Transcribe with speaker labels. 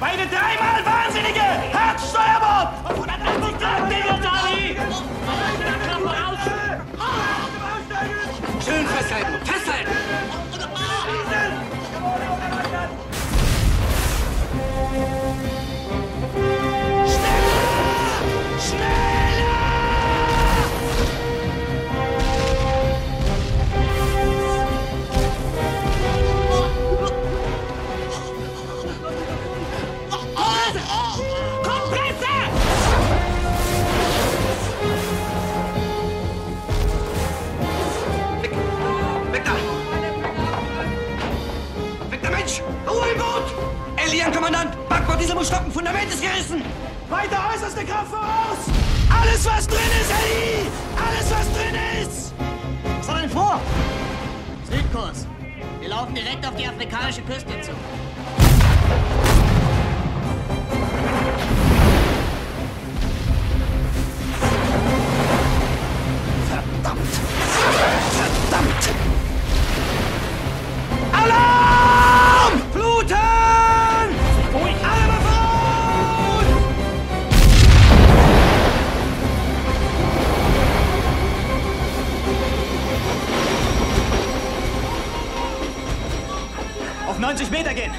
Speaker 1: Beide dreimal Wahnsinnige! Herzsteuerbord! Auf 180 Grad,
Speaker 2: Ruhe im Boot! Elian, Kommandant! Backborddiesel muss stoppen! Fundament ist gerissen!
Speaker 1: Weiter äußerste Kraft voraus! Alles, was drin ist, Eddie! Alles, was drin ist!
Speaker 3: Was hat er denn vor? Südkurs. Wir laufen direkt auf die afrikanische Küste zu.
Speaker 1: Auf 90 Meter gehen!